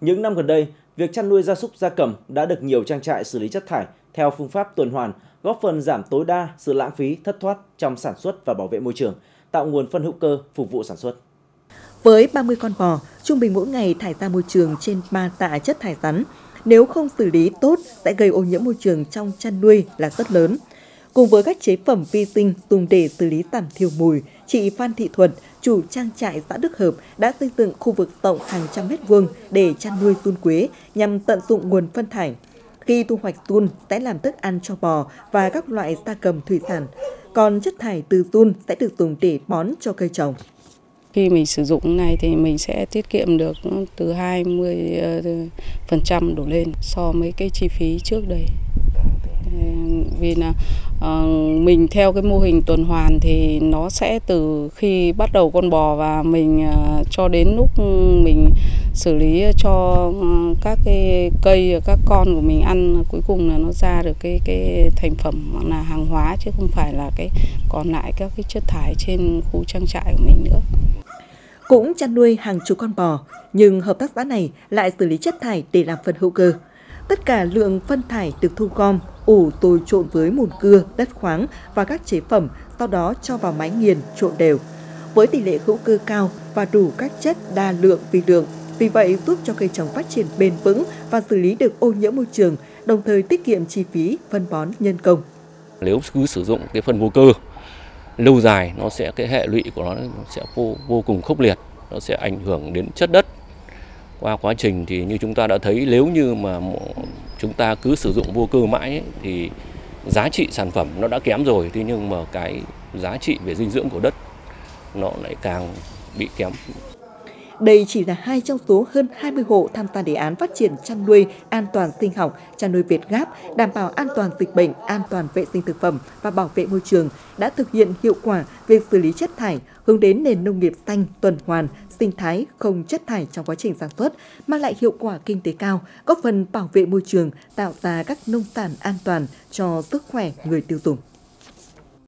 Những năm gần đây, việc chăn nuôi gia súc gia cầm đã được nhiều trang trại xử lý chất thải theo phương pháp tuần hoàn, góp phần giảm tối đa sự lãng phí thất thoát trong sản xuất và bảo vệ môi trường, tạo nguồn phân hữu cơ phục vụ sản xuất. Với 30 con bò, trung bình mỗi ngày thải ra môi trường trên 3 tạ chất thải rắn. Nếu không xử lý tốt sẽ gây ô nhiễm môi trường trong chăn nuôi là rất lớn. Cùng với các chế phẩm vi sinh dùng để xử lý giảm thiểu mùi, chị Phan Thị Thuận, chủ trang trại xã Đức Hợp đã xây dựng khu vực rộng hàng trăm mét vuông để chăn nuôi tun quế nhằm tận dụng nguồn phân thải. Khi thu hoạch tun sẽ làm thức ăn cho bò và các loại gia cầm thủy sản, còn chất thải từ tun sẽ được dùng để bón cho cây trồng. Khi mình sử dụng này thì mình sẽ tiết kiệm được từ 20% ờ, đổ lên so với cái chi phí trước đây vì là uh, mình theo cái mô hình tuần hoàn thì nó sẽ từ khi bắt đầu con bò và mình uh, cho đến lúc mình xử lý cho uh, các cái cây các con của mình ăn cuối cùng là nó ra được cái cái thành phẩm là hàng hóa chứ không phải là cái còn lại các cái chất thải trên khu trang trại của mình nữa. Cũng chăn nuôi hàng chục con bò, nhưng hợp tác xã này lại xử lý chất thải để làm phân hữu cơ. Tất cả lượng phân thải được thu gom, ủ tôi trộn với mùn cưa, đất khoáng và các chế phẩm, sau đó cho vào máy nghiền trộn đều. Với tỷ lệ hữu cơ cao và đủ các chất đa lượng vi lượng, vì vậy giúp cho cây trồng phát triển bền vững và xử lý được ô nhiễm môi trường, đồng thời tiết kiệm chi phí phân bón nhân công. Nếu cứ sử dụng cái phân vô cơ lâu dài nó sẽ cái hệ lụy của nó sẽ vô vô cùng khốc liệt, nó sẽ ảnh hưởng đến chất đất qua quá trình thì như chúng ta đã thấy nếu như mà chúng ta cứ sử dụng vô cơ mãi ấy, thì giá trị sản phẩm nó đã kém rồi thế nhưng mà cái giá trị về dinh dưỡng của đất nó lại càng bị kém đây chỉ là hai trong số hơn 20 hộ tham gia đề án phát triển chăn nuôi an toàn sinh học, chăn nuôi Việt Gáp, đảm bảo an toàn dịch bệnh, an toàn vệ sinh thực phẩm và bảo vệ môi trường đã thực hiện hiệu quả việc xử lý chất thải, hướng đến nền nông nghiệp xanh, tuần hoàn, sinh thái, không chất thải trong quá trình sản xuất, mang lại hiệu quả kinh tế cao, góp phần bảo vệ môi trường, tạo ra các nông sản an toàn cho sức khỏe người tiêu dùng.